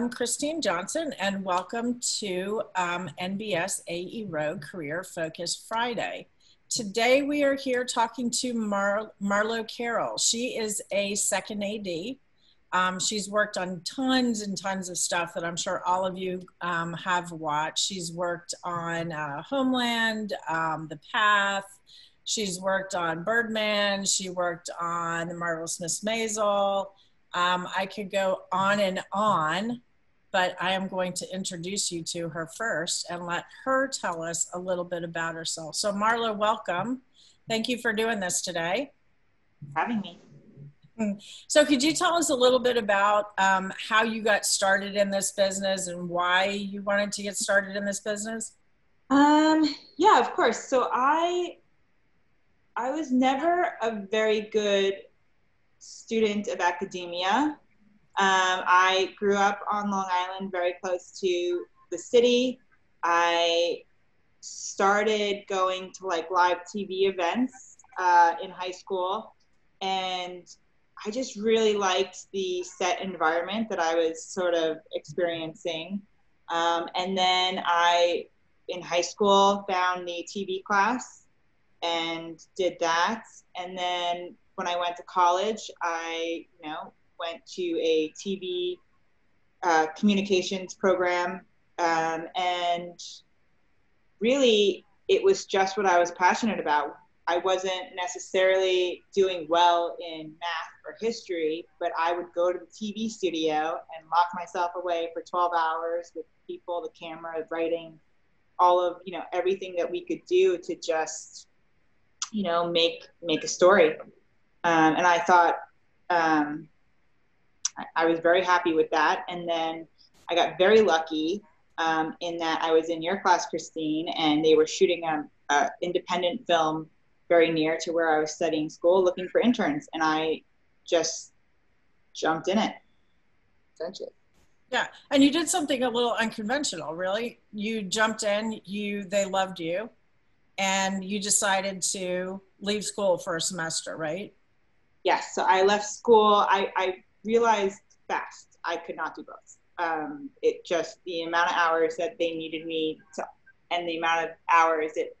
I'm Christine Johnson, and welcome to um, NBS AERho Career Focus Friday. Today we are here talking to Mar- Marlo Carroll. She is a second AD. Um, she's worked on tons and tons of stuff that I'm sure all of you um, have watched. She's worked on uh, Homeland, um, The Path. She's worked on Birdman. She worked on The Marvelous Miss Maisel. Um, I could go on and on, but I am going to introduce you to her first and let her tell us a little bit about herself. So, Marla, welcome. Thank you for doing this today. Having me. Hmm. So, could you tell us a little bit about um, how you got started in this business and why you wanted to get started in this business? Um, yeah, of course. So I I was never a very good student of academia. Um, I grew up on Long Island, very close to the city. I started going to like live TV events uh, in high school, and I just really liked the set environment that I was sort of experiencing. Um, and then I, in high school, found the TV class and did that. And then when I went to college, I, you know, went to a TV uh, communications program, um, and really, it was just what I was passionate about. I wasn't necessarily doing well in math or history, but I would go to the TV studio and lock myself away for 12 hours with people, the camera, writing, all of you know everything that we could do to just you know make make a story um, and I thought um, I, I, was very happy with that. And then I got very lucky um, in that I was in your class, Christine, and they were shooting a, a independent film very near to where I was studying school, looking for interns, and I just jumped in it. Essentially. Yeah, and you did something a little unconventional, really. You jumped in. You they loved you, and you decided to leave school for a semester, right? yes, so I left school. I, I realized fast I could not do both. Um, it just the amount of hours that they needed me to, and the amount of hours it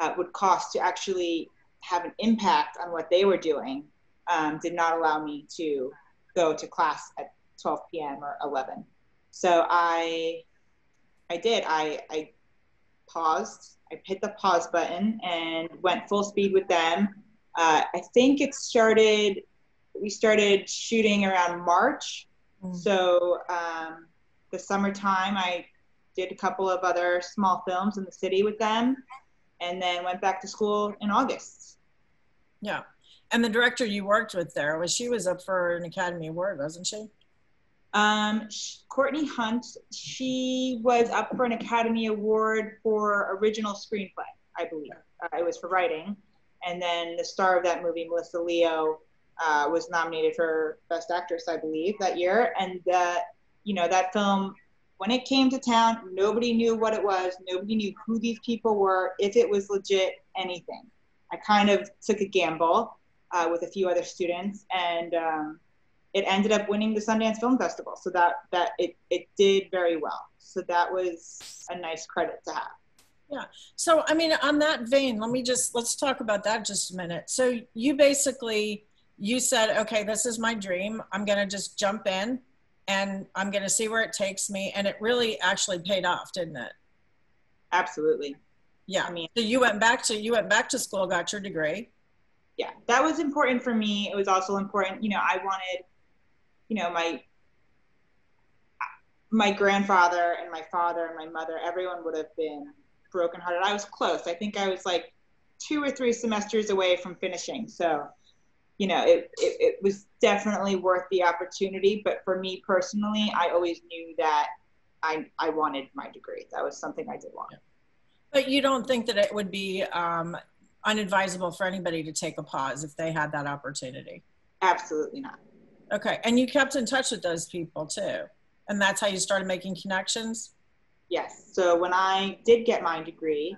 uh, would cost to actually have an impact on what they were doing um, did not allow me to go to class at 12 p.m. or 11. So I, I did. I, I paused. I hit the pause button and went full speed with them uh, I think it started, we started shooting around March. Mm. So um, the summertime, I did a couple of other small films in the city with them and then went back to school in August. Yeah. And the director you worked with there was she was up for an Academy Award, wasn't she? Um, Courtney Hunt, she was up for an Academy Award for original screenplay, I believe. Uh, it was for writing. And then the star of that movie, Melissa Leo, uh, was nominated for Best Actress, I believe, that year. And that, you know, that film, when it came to town, nobody knew what it was. Nobody knew who these people were, if it was legit, anything. I kind of took a gamble uh, with a few other students, and um, it ended up winning the Sundance Film Festival. So that that it it did very well. So that was a nice credit to have. Yeah. So, I mean, on that vein, let me just let's talk about that just a minute. So, you basically you said, okay, this is my dream. I'm going to just jump in and I'm going to see where it takes me, and it really actually paid off, didn't it? Absolutely. Yeah. I mean, so you went back to you went back to school, got your degree. Yeah, that was important for me. It was also important, you know, I wanted, you know, my my grandfather and my father and my mother, everyone would have been brokenhearted. I was close. I think I was like two or three semesters away from finishing. So, you know, it, it, it was definitely worth the opportunity. But for me personally, I always knew that I, I wanted my degree. That was something I did want. But you don't think that it would be um, unadvisable for anybody to take a pause if they had that opportunity? Absolutely not. Okay. And you kept in touch with those people too. And that's how you started making connections? Yes. So when I did get my degree,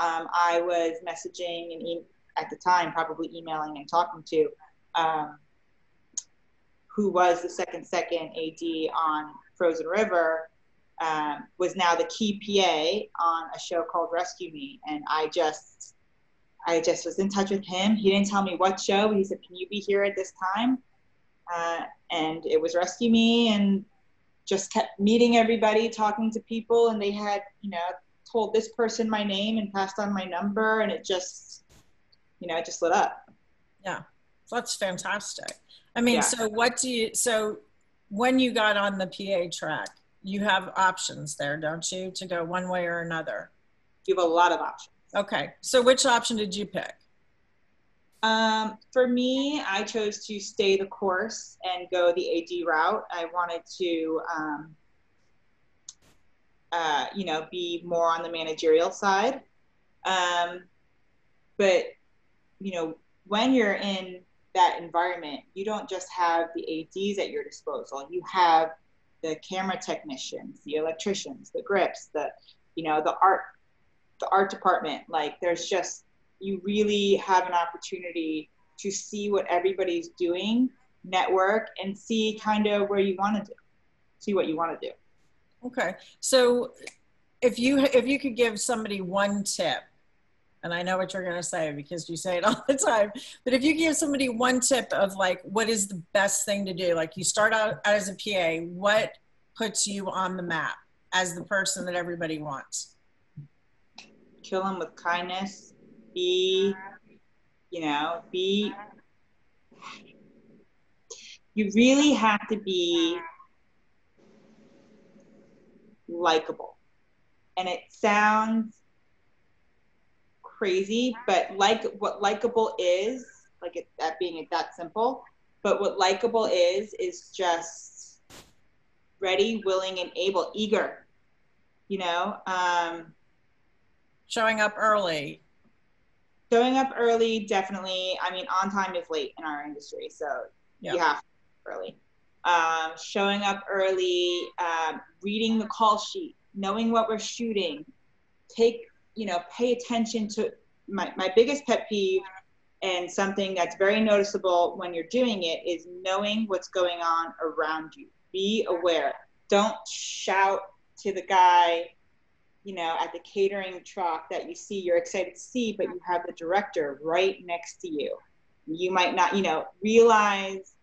um, I was messaging and e- at the time probably emailing and talking to um, who was the second second AD on Frozen River, um, was now the key PA on a show called Rescue Me, and I just, I just was in touch with him. He didn't tell me what show, but he said, "Can you be here at this time?" Uh, and it was Rescue Me, and just kept meeting everybody, talking to people, and they had, you know, told this person my name and passed on my number, and it just, you know, it just lit up. Yeah, that's fantastic. I mean, Yeah. so what do you, so when you got on the PA track, you have options there, don't you, to go one way or another? You have a lot of options. Okay, so which option did you pick? Um, for me, I chose to stay the course and go the AD route. I wanted to, um, uh, you know, be more on the managerial side. Um, but, you know, when you're in that environment, you don't just have the ADs at your disposal. You have the camera technicians, the electricians, the grips, the, you know, the art, the art department. Like, there's just you really have an opportunity to see what everybody's doing, network, and see kind of where you want to do, see what you want to do. Okay, so if you if you could give somebody one tip, and I know what you're going to say because you say it all the time, but if you give somebody one tip of like what is the best thing to do, like you start out as a PA, what puts you on the map as the person that everybody wants? Kill them with kindness. Be, you know, be. You really have to be likable. And it sounds crazy, but like what likable is, like it, that being it that simple, but what likable is, is just ready, willing, and able, eager, you know? Um, Showing up early. showing up early, definitely. I mean, on time is late in our industry, so Yeah. you have to early. Um, showing up early, um, reading the call sheet, knowing what we're shooting, take you know, pay attention to my my biggest pet peeve, and something that's very noticeable when you're doing it is knowing what's going on around you. Be aware. Don't shout to the guy you know, at the catering truck that you see, you're excited to see, but you have the director right next to you. You might not, you know, realize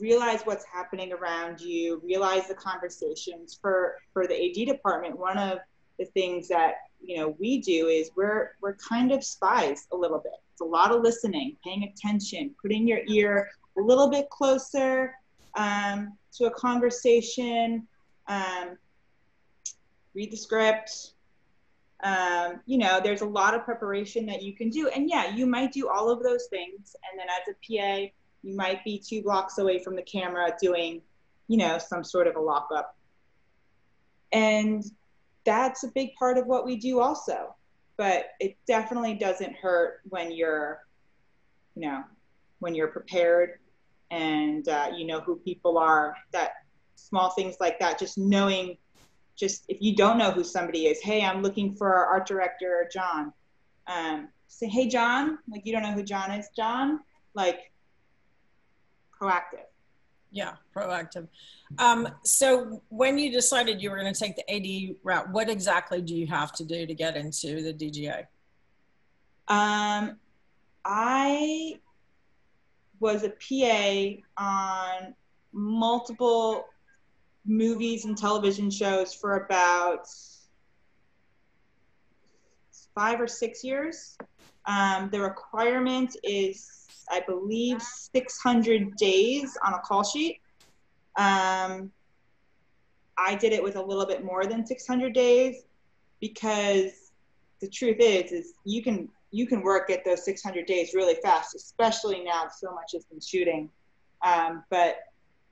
realize what's happening around you, realize the conversations. For for the AD department, one of the things that you know we do is we're we're kind of spies a little bit. It's a lot of listening, paying attention, putting your ear a little bit closer um, to a conversation. Um, read the script, um, you know, there's a lot of preparation that you can do. And yeah, you might do all of those things. And then as a PA, you might be two blocks away from the camera doing, you know, some sort of a lockup. And that's a big part of what we do also. But it definitely doesn't hurt when you're, you know, when you're prepared and uh, you know who people are. That small things like that, just knowing just if you don't know who somebody is, hey, I'm looking for our art director, John. Um, say, hey, John, like you don't know who John is, John, like proactive. Yeah, proactive. Um, so when you decided you were going to take the AD route, what exactly do you have to do to get into the DGA? Um, I was a PA on multiple movies and television shows for about five or six years. Um, the requirement is, I believe, 600 days on a call sheet. Um, I did it with a little bit more than 600 days because the truth is, is you can you can work at those 600 days really fast, especially now so much has been shooting. Um, but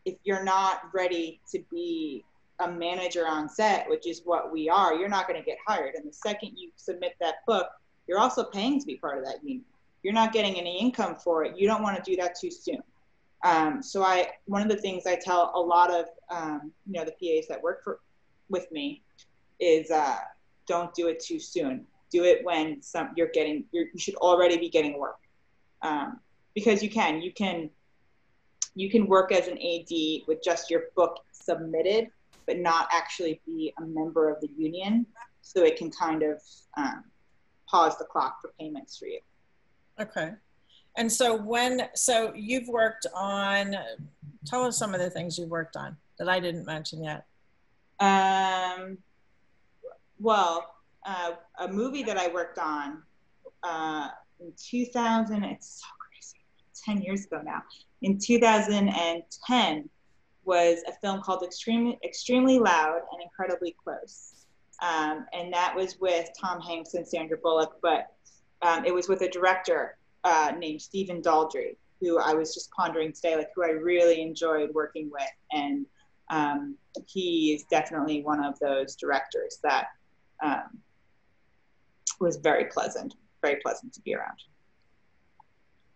if you're not ready to be a manager on set, which is what we are, you're not going to get hired. And the second you submit that book, you're also paying to be part of that union. You're not getting any income for it. You don't want to do that too soon. Um, so I, one of the things I tell a lot of, um, you know, the PAs that work for, with me is uh, don't do it too soon. Do it when some you're getting, you're, you should already be getting work um, because you can, you can, you can work as an AD with just your book submitted but not actually be a member of the union. So it can kind of um, pause the clock for payments for you. Okay. And so when, so you've worked on, tell us some of the things you've worked on that I didn't mention yet. Um, well, uh, a movie that I worked on uh, in 2000, it's so crazy, 10 years ago now. In 2010 was a film called Extremely, Extremely Loud and Incredibly Close. Um, and that was with Tom Hanks and Sandra Bullock, but um, it was with a director uh, named Stephen Daldry, who I was just pondering today, like who I really enjoyed working with. And um, he is definitely one of those directors that um, was very pleasant, very pleasant to be around.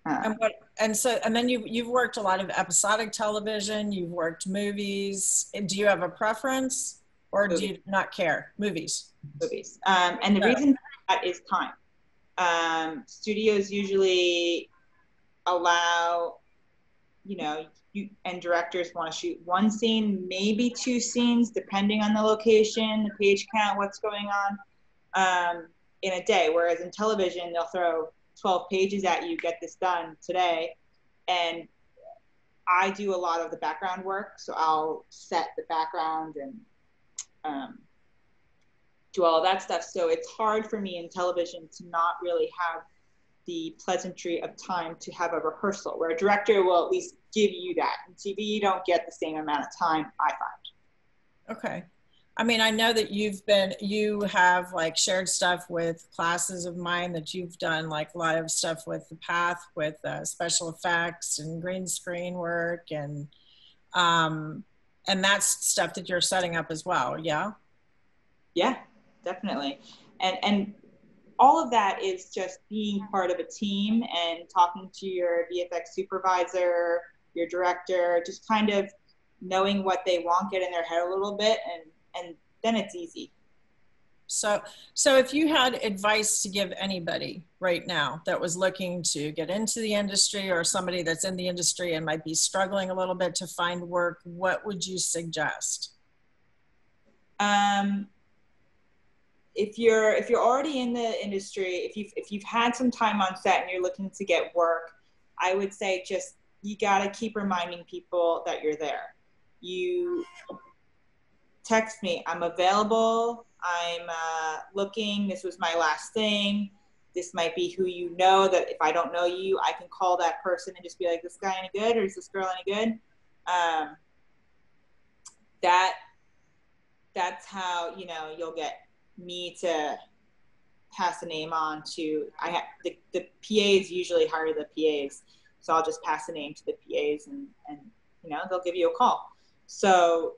Uh, and what, and so, and then you you've worked a lot of episodic television. You've worked movies. Do you have a preference, or movies. do you not care? Movies. Movies. Um, and the reason that is time. Um, studios usually allow, you know, you, and directors want to shoot one scene, maybe two scenes, depending on the location, the page count, what's going on, um, in a day. Whereas in television, they'll throw 12 pages at you, get this done today. And I do a lot of the background work. So I'll set the background and um, do all that stuff. So it's hard for me in television to not really have the pleasantry of time to have a rehearsal where a director will at least give you that. In TV, you don't get the same amount of time, I find. Okay. I mean, I know that you've been, you have like shared stuff with classes of mine that you've done like a lot of stuff with the path with uh, special effects and green screen work and, um, and that's stuff that you're setting up as well. Yeah. Yeah, definitely. And, and all of that is just being part of a team and talking to your VFX supervisor, your director, just kind of knowing what they want, get in their head a little bit, and and then it's easy. So, so if you had advice to give anybody right now that was looking to get into the industry or somebody that's in the industry and might be struggling a little bit to find work, what would you suggest? Um, if you're if you're already in the industry, if you've if you've had some time on set and you're looking to get work, I would say just you got to keep reminding people that you're there. You text me, I'm available. I'm uh, looking. This was my last thing. This might be who you know. That if I don't know you, I can call that person and just be like, "This guy any good?" or "Is this girl any good?" Um, that that's how you know you'll get me to pass the name on to I have the, the PAs usually hire the PAs so I'll just pass the name to the PAs and, and you know, they'll give you a call. So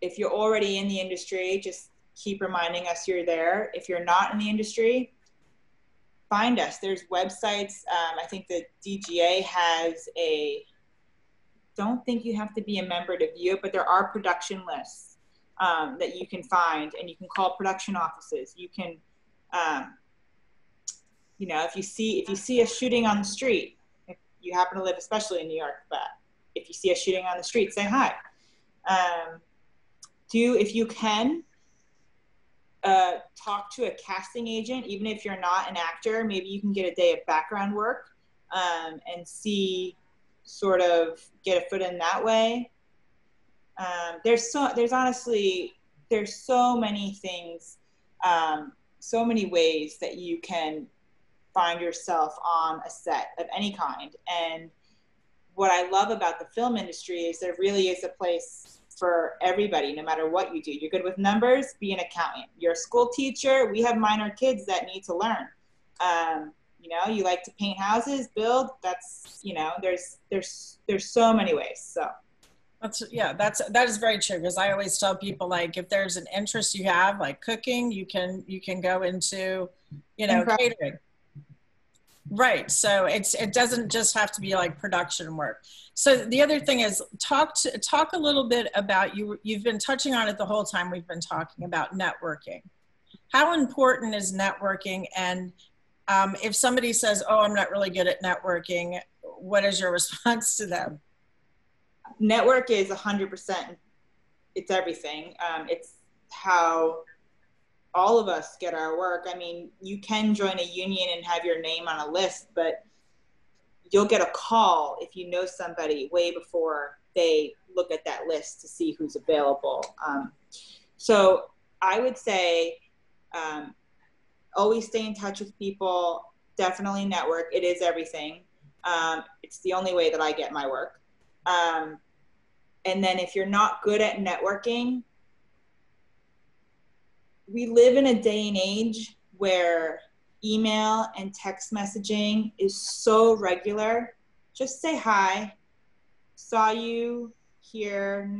if you're already in the industry, just keep reminding us you're there. If you're not in the industry, find us. There's websites. Um, I think the DGA has a, don't think you have to be a member to view it, but there are production lists um, that you can find and you can call production offices. You can, um, you know, if you see, if you see a shooting on the street, if you happen to live, especially in New York, but if you see a shooting on the street, say hi. Um, do, if you can, uh, talk to a casting agent, even if you're not an actor, maybe you can get a day of background work um, and see sort of get a foot in that way. Um, there's so there's honestly there's so many things, um, so many ways that you can find yourself on a set of any kind. And what I love about the film industry is there really is a place for everybody, no matter what you do. You're good with numbers, be an accountant. You're a school teacher. We have minor kids that need to learn. Um, you know, you like to paint houses, build. That's you know, there's there's there's so many ways. So. That's yeah, that's that is very true because I always tell people like if there's an interest you have like cooking, you can you can go into you know catering Right. So it's it doesn't just have to be like production work. So the other thing is talk to talk a little bit about you you've been touching on it the whole time we've been talking about networking. How important is networking and um, if somebody says, "Oh, I'm not really good at networking," what is your response to them? Network is 100% it's everything. Um, it's how all of us get our work. I mean, you can join a union and have your name on a list, but you'll get a call if you know somebody way before they look at that list to see who's available. Um, so I would say um, always stay in touch with people. Definitely network. It is everything. Um, it's the only way that I get my work. Um, and then if you're not good at networking, we live in a day and age where email and text messaging is so regular. Just say hi. Saw you here.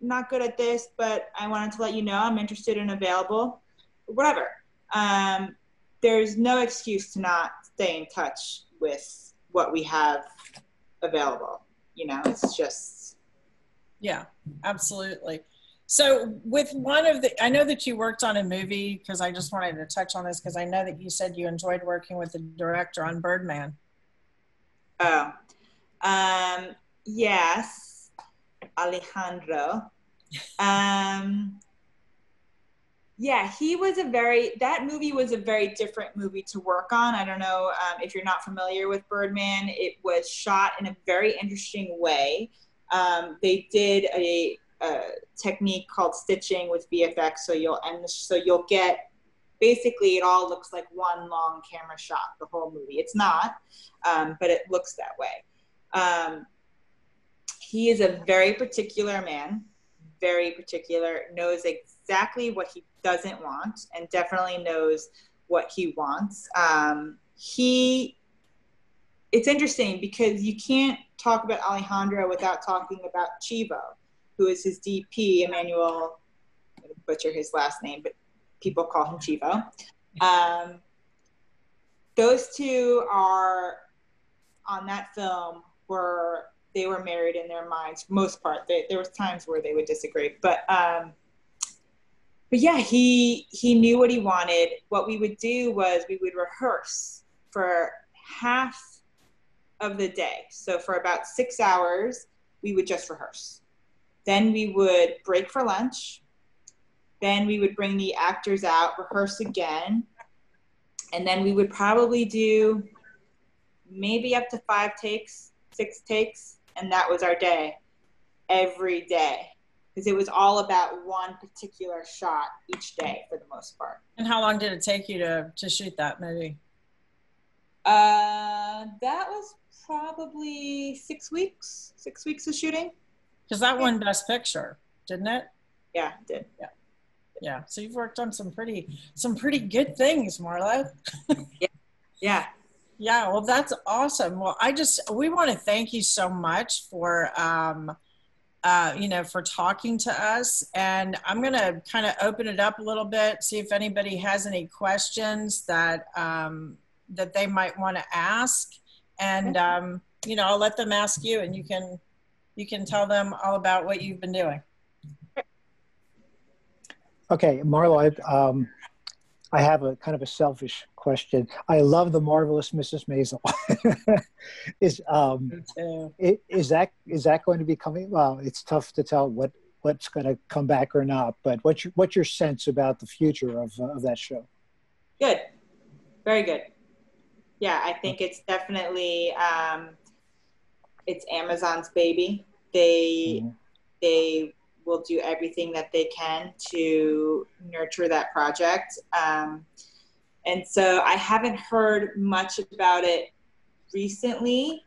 Not good at this, but I wanted to let you know I'm interested and available. Whatever. Um, there's no excuse to not stay in touch with what we have available. You know, it's just. Yeah, absolutely. So, with one of the, I know that you worked on a movie because I just wanted to touch on this because I know that you said you enjoyed working with the director on Birdman. Oh, um, yes, Alejandro. Um, yeah, he was a very, that movie was a very different movie to work on. I don't know um, if you're not familiar with Birdman. It was shot in a very interesting way. Um, they did a, a, technique called stitching with VFX. So you'll, and so you'll get, basically it all looks like one long camera shot, the whole movie. It's not, um, but it looks that way. Um, he is a very particular man, very particular, knows exactly what he doesn't want and definitely knows what he wants. Um, he, it's interesting because you can't talk about Alejandro without talking about Chivo, who is his DP, Emmanuel, butcher his last name, but people call him Chivo. Um, those two are on that film were they were married in their minds most part they, there was times where they would disagree but um, but yeah, he he knew what he wanted. What we would do was we would rehearse for half of the day. So for about six hours, we would just rehearse. Then we would break for lunch. Then we would bring the actors out, rehearse again. And then we would probably do maybe up to five takes, six takes. And that was our day every day because it was all about one particular shot each day for the most part. And how long did it take you to to shoot that movie? Uh, that was probably six weeks. Six weeks of shooting. Because that won Best Picture, didn't it? Yeah, it did. Yeah. Yeah. So you've worked on some pretty some pretty good things, Marla. yeah. Yeah. Yeah, well, that's awesome. Well, I just we want to thank you so much for um, uh, you know, for talking to us. And I'm going to kind of open it up a little bit, see if anybody has any questions that um, that they might want to ask. And um, you know, I'll let them ask you, and you can you can tell them all about what you've been doing. Okay, Marlo, um, I have a kind of a selfish question. I love the marvelous Mrs. Maisel. is um, is that is that going to be coming? Well, it's tough to tell what what's going to come back or not. But what's your, what's your sense about the future of uh, of that show? Good, very good. Yeah, I think it's definitely um, it's Amazon's baby. They mm-hmm. they will do everything that they can to nurture that project. Um, and so I haven't heard much about it recently.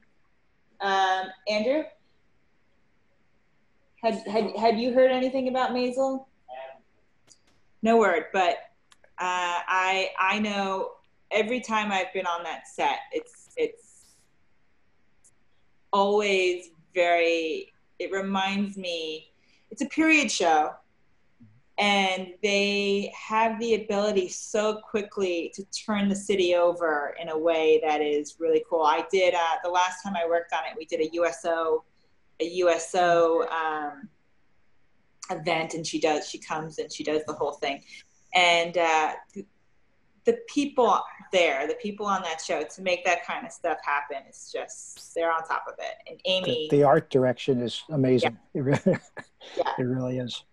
Um, Andrew, had, had, had you heard anything about Maisel? No word, but uh, I I know every time I've been on that set, it's it's always very. It reminds me it's a period show and they have the ability so quickly to turn the city over in a way that is really cool. I did uh, the last time I worked on it, we did a USO, a USO um, event, and she does, she comes and she does the whole thing, and uh, the people there, the people on that show, to make that kind of stuff happen, is just they're on top of it. And Amy, the, the art direction is amazing. Yeah. It really, yeah. it really is.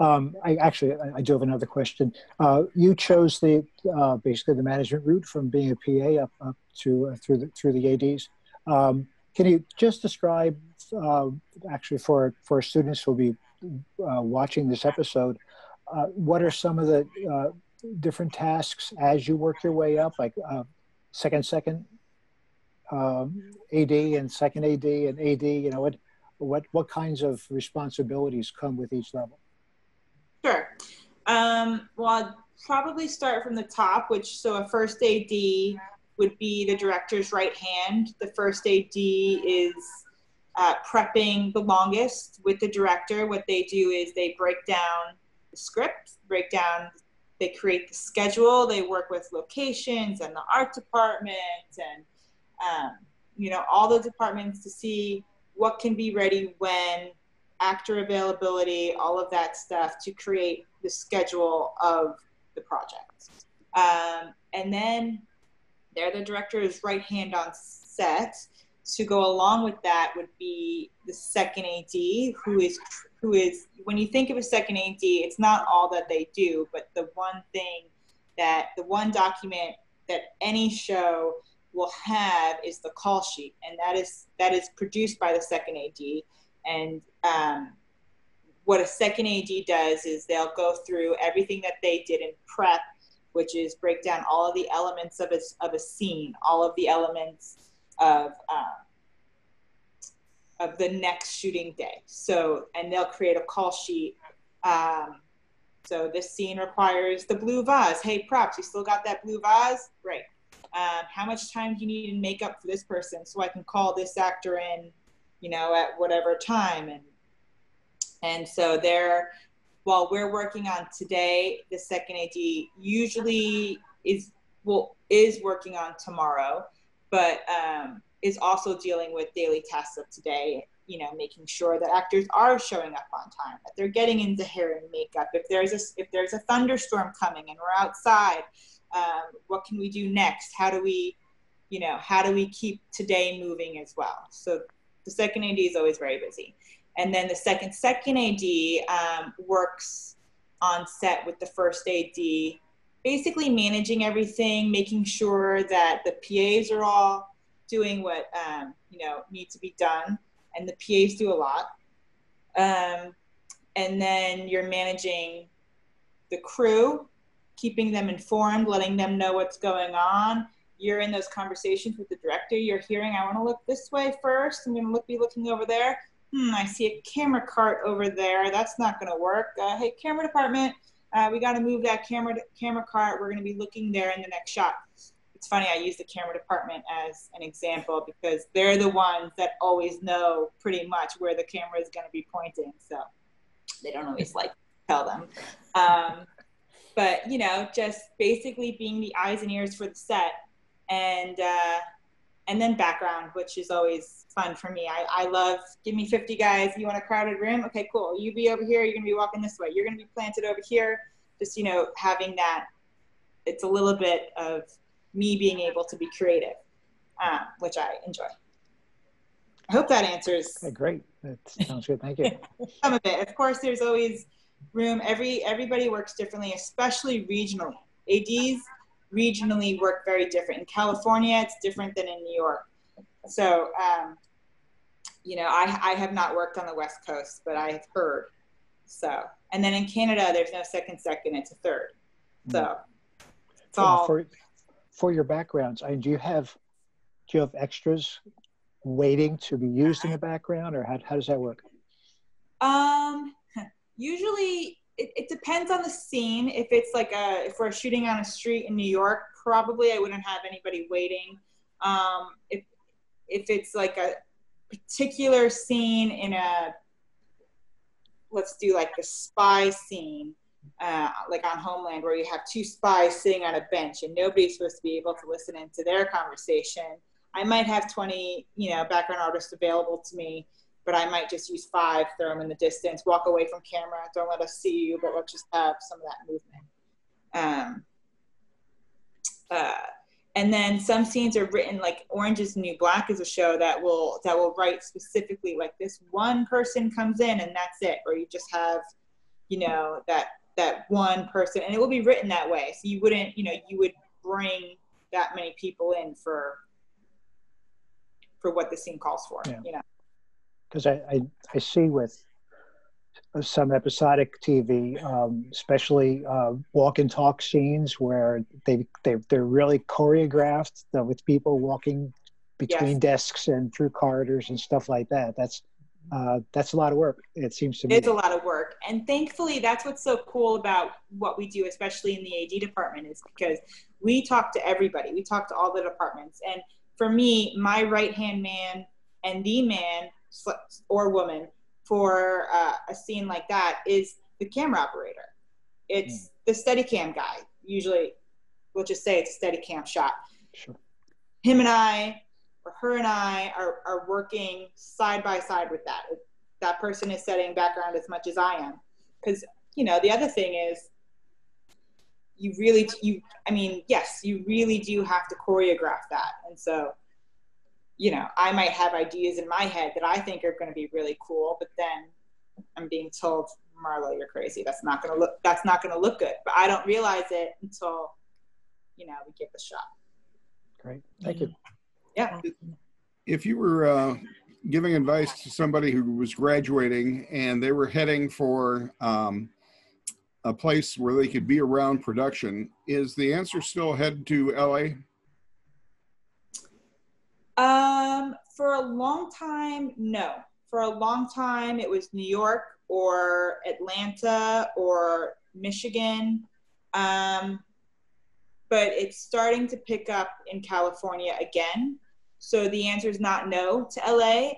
Um, I actually, I, I, do have another question. Uh, you chose the uh, basically the management route from being a PA up, up to uh, through the through the ADs. Um, can you just describe, uh, actually, for for students who'll be uh, watching this episode, uh, what are some of the different tasks as you work your way up, like second second um, AD and second AD and AD? You know what what what kinds of responsibilities come with each level? Sure. Um, well, I'd probably start from the top, which so a first AD would be the director's right hand. The first AD is uh, prepping the longest with the director. What they do is they break down the script, break down, they create the schedule, they work with locations and the art department and um, you know all the departments to see what can be ready when actor availability, all of that stuff to create the schedule of the project. Um, and then they're the director's right hand on set. To go along with that would be the second AD, who is who is when you think of a second AD, it's not all that they do, but the one thing that the one document that any show will have is the call sheet, and that is that is produced by the second AD. And um, what a second AD does is they'll go through everything that they did in prep, which is break down all of the elements of a, of a scene, all of the elements of um, of the next shooting day. So, and they'll create a call sheet. Um, so this scene requires the blue vase. Hey, props, you still got that blue vase? Great. Um, how much time do you need in makeup for this person so I can call this actor in, you know, at whatever time? And and so there, while we're working on today, the second AD usually is well is working on tomorrow, but um, is also dealing with daily tasks of today. You know, making sure that actors are showing up on time, that they're getting into hair and makeup. If there's a if there's a thunderstorm coming and we're outside, um, what can we do next? How do we, you know, how do we keep today moving as well? So the second AD is always very busy. And then the second second AD um, works on set with the first AD, basically managing everything, making sure that the PAs are all doing what um, you know need to be done, and the PAs do a lot. Um, and then you're managing the crew, keeping them informed, letting them know what's going on. You're in those conversations with the director. You're hearing, I want to look this way first. I'm going to look, be looking over there hmm, I see a camera cart over there. That's not going to work. Uh, hey, camera department, uh, we got to move that camera camera cart. We're going to be looking there in the next shot. It's funny, I use the camera department as an example because they're the ones that always know pretty much where the camera is going to be pointing. So they don't always like tell them. Um, but, you know, just basically being the eyes and ears for the set and, uh, and then background, which is always fun for me. I, I love give me 50 guys. You want a crowded room? Okay, cool. You be over here. You're gonna be walking this way. You're gonna be planted over here. Just you know, having that. It's a little bit of me being able to be creative, um, which I enjoy. I hope that answers. Okay, great. That sounds good. Thank you. Some of it. Of course, there's always room. Every everybody works differently, especially regionally. ADs regionally work very different. In California, it's different than in New York. So, um, you know, I, I have not worked on the West Coast, but I have heard. So, and then in Canada, there's no second second, it's a third. So, it's all. For, for your backgrounds, I do you have do you have extras waiting to be used in the background, or how, how does that work? Um, usually it, it depends on the scene. If it's like a if we're shooting on a street in New York, probably I wouldn't have anybody waiting. Um, if if it's like a particular scene in a let's do like the spy scene uh, like on homeland where you have two spies sitting on a bench and nobody's supposed to be able to listen into their conversation. I might have 20 you know background artists available to me but i might just use five throw them in the distance walk away from camera don't let us see you but let's just have some of that movement. Um, uh, and then some scenes are written like orange is new black is a show that will that will write specifically like this one person comes in and that's it or you just have you know, that that one person and it will be written that way. So you wouldn't, you know, you would bring that many people in for for what the scene calls for, yeah. you know. Because I, I, I see with some episodic TV, um, especially uh, walk and talk scenes where they, they they're really choreographed uh, with people walking between yes. desks and through corridors and stuff like that. That's uh, that's a lot of work. It seems to me. It's a lot of work, and thankfully, that's what's so cool about what we do, especially in the AD department, is because we talk to everybody. We talk to all the departments, and for me, my right hand man and the man or woman for uh, a scene like that is the camera operator. It's mm. the steady cam guy. Usually, we'll just say it's a steady cam shot. Sure. Him and I, her and I, are, are working side by side with that. That person is setting background as much as I am. Because, you know, the other thing is, you really, you, I mean, yes, you really do have to choreograph that. And so, you know, I might have ideas in my head that I think are going to be really cool, but then I'm being told, Marlo, you're crazy. That's not going to look, that's not going to look good. But I don't realize it until, you know, we give the shot. Great. Thank you. Yeah. If you were uh, giving advice to somebody who was graduating and they were heading for um, a place where they could be around production, is the answer still head to LA? Um, for a long time, no. For a long time, it was New York or Atlanta or Michigan. Um, but it's starting to pick up in California again. So the answer is not no to LA.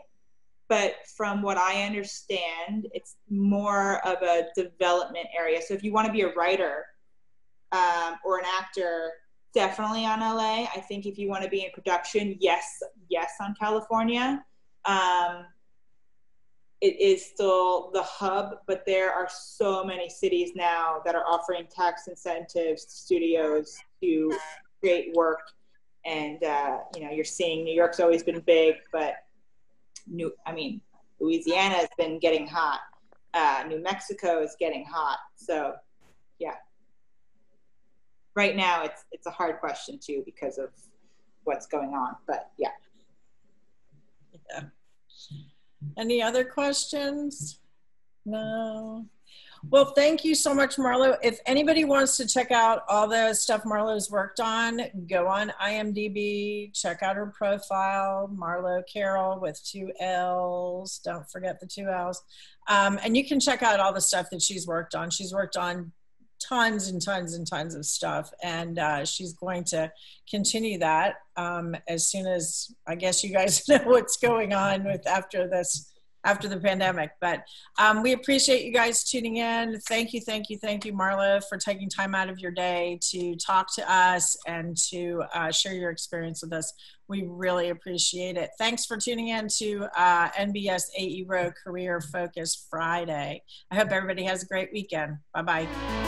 But from what I understand, it's more of a development area. So if you want to be a writer um, or an actor, definitely on LA. I think if you want to be in production, yes, yes, on California. Um, it is still the hub, but there are so many cities now that are offering tax incentives to studios to create work. And uh, you know, you're seeing New York's always been big, but New, I mean, Louisiana has been getting hot. Uh, New Mexico is getting hot. So, yeah, right now it's it's a hard question too because of what's going on. But yeah. Yeah. Any other questions? No. Well, thank you so much, Marlo. If anybody wants to check out all the stuff Marlo's worked on, go on IMDb, check out her profile, Marlo Carroll with two L's. Don't forget the two L's. Um, and you can check out all the stuff that she's worked on. She's worked on tons and tons and tons of stuff and uh, she's going to continue that um, as soon as i guess you guys know what's going on with after this after the pandemic but um, we appreciate you guys tuning in thank you thank you thank you marla for taking time out of your day to talk to us and to uh, share your experience with us we really appreciate it. Thanks for tuning in to uh, NBS AERho Career Focus Friday. I hope everybody has a great weekend. Bye bye.